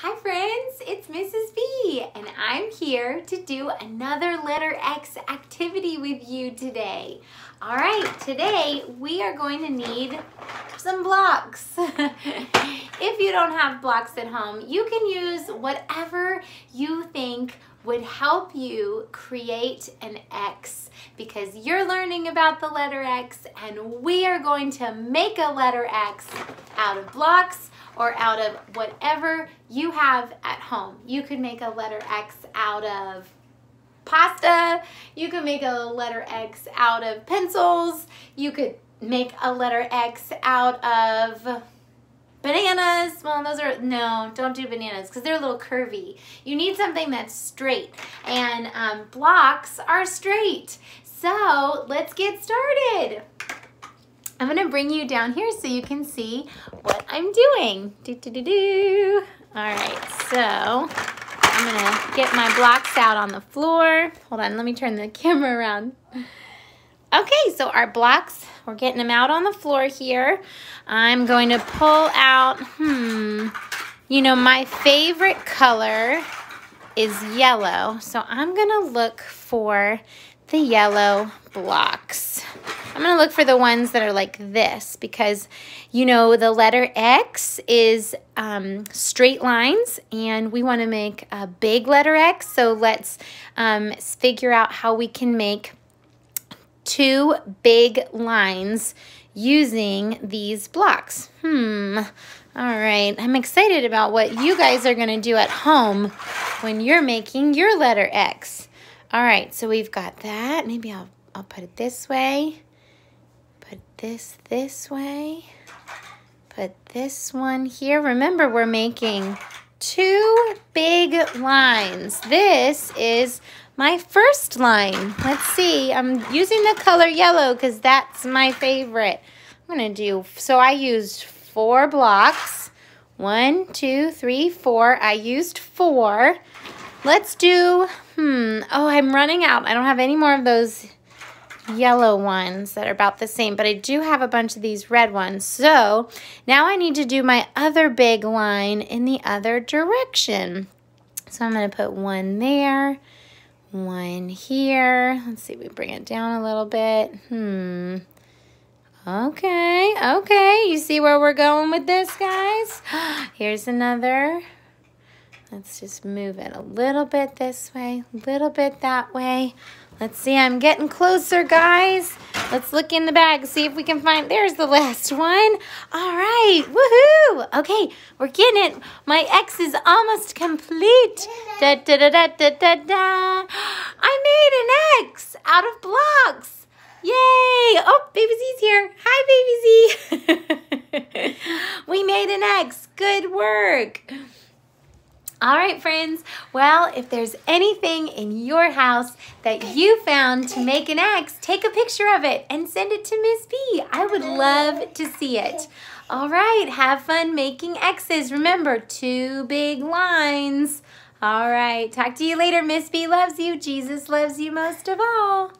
Hi friends, it's Mrs. B and I'm here to do another letter X activity with you today. All right, today we are going to need some blocks. if you don't have blocks at home, you can use whatever you think would help you create an X because you're learning about the letter X and we are going to make a letter X out of blocks or out of whatever you have at home. You could make a letter X out of pasta. You could make a letter X out of pencils. You could make a letter X out of bananas. Well, those are, no, don't do bananas because they're a little curvy. You need something that's straight and um, blocks are straight. So let's get started. I'm gonna bring you down here so you can see what I'm doing. Do, do, do, do. All right, so I'm gonna get my blocks out on the floor. Hold on, let me turn the camera around. Okay, so our blocks, we're getting them out on the floor here. I'm going to pull out, hmm, you know, my favorite color is yellow. So I'm gonna look for the yellow blocks. I'm going to look for the ones that are like this because, you know, the letter X is um, straight lines and we want to make a big letter X. So let's um, figure out how we can make two big lines using these blocks. Hmm. All right. I'm excited about what you guys are going to do at home when you're making your letter X. All right. So we've got that. Maybe I'll, I'll put it this way. This this way. Put this one here. Remember, we're making two big lines. This is my first line. Let's see. I'm using the color yellow because that's my favorite. I'm going to do, so I used four blocks. One, two, three, four. I used four. Let's do, hmm, oh, I'm running out. I don't have any more of those yellow ones that are about the same, but I do have a bunch of these red ones. So now I need to do my other big line in the other direction. So I'm going to put one there, one here. Let's see, we bring it down a little bit. Hmm. Okay, okay. You see where we're going with this, guys? Here's another. Let's just move it a little bit this way, a little bit that way. Let's see, I'm getting closer, guys. Let's look in the bag, see if we can find, there's the last one. All right, woohoo. Okay, we're getting it. My X is almost complete. Da, da, da, da, da, da, da. I made an X out of blocks. Yay. Oh, Baby Z's here. Hi, Baby Z. we made an X. Good work. All right, friends. Well, if there's anything in your house that you found to make an X, take a picture of it and send it to Miss B. I would love to see it. All right, have fun making X's. Remember, two big lines. All right, talk to you later. Miss B loves you. Jesus loves you most of all.